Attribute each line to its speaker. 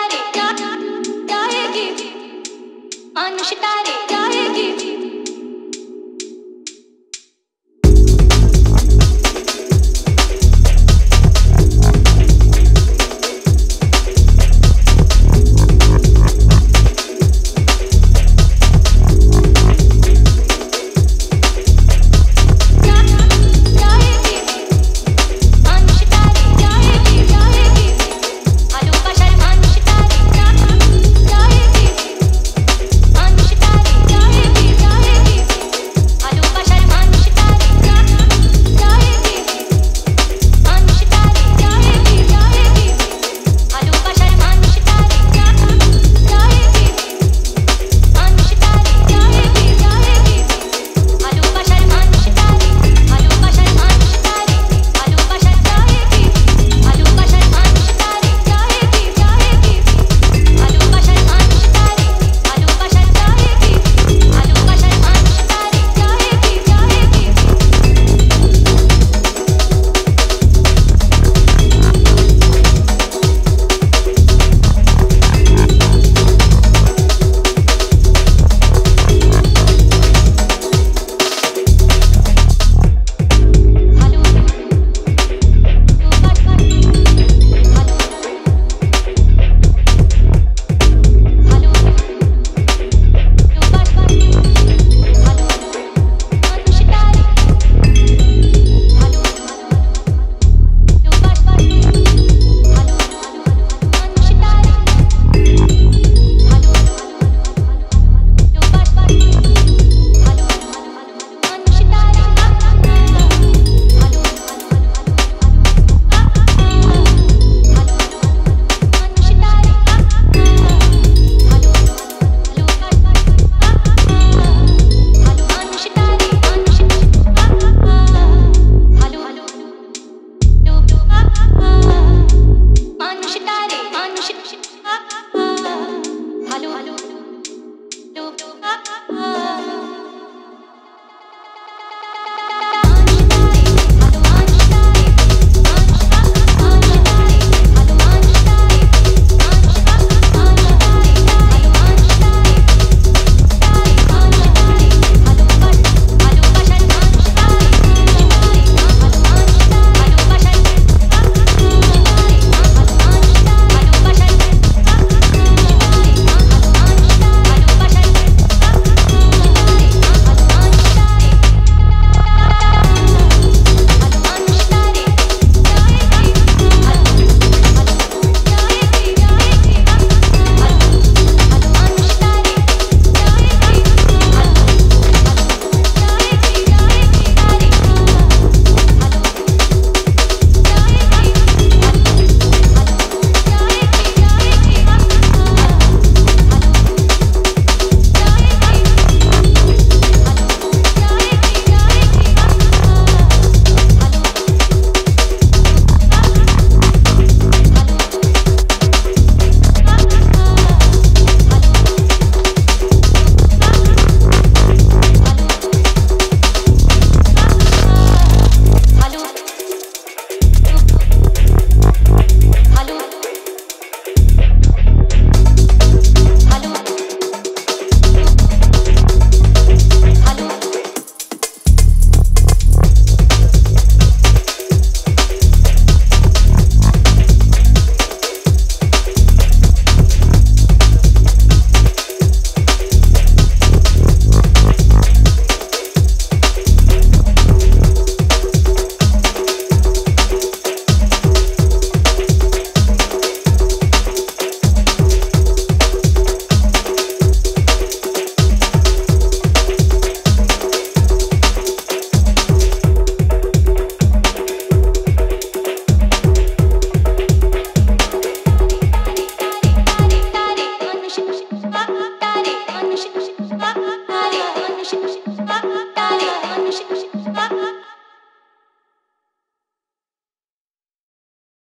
Speaker 1: तारे क्या